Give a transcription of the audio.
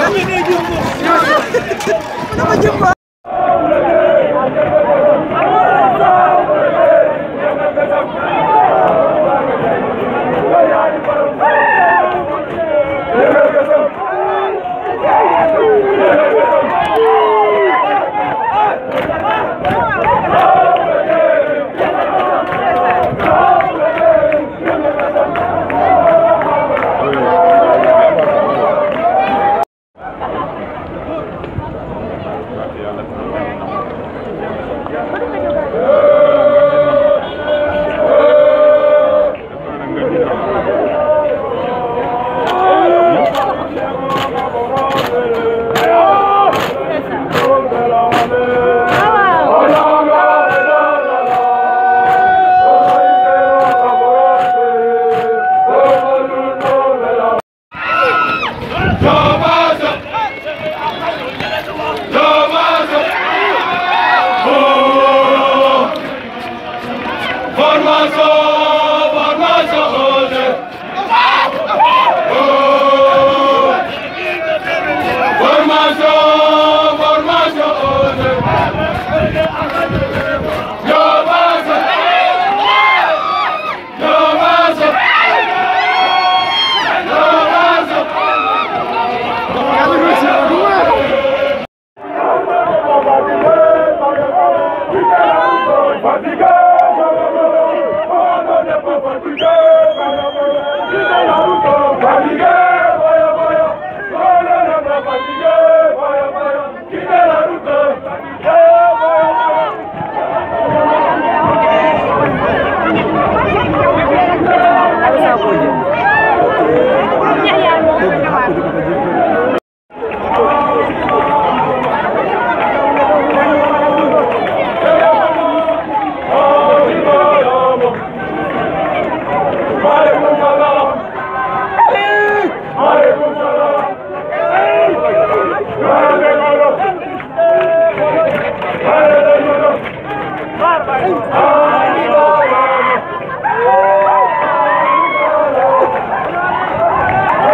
Fadi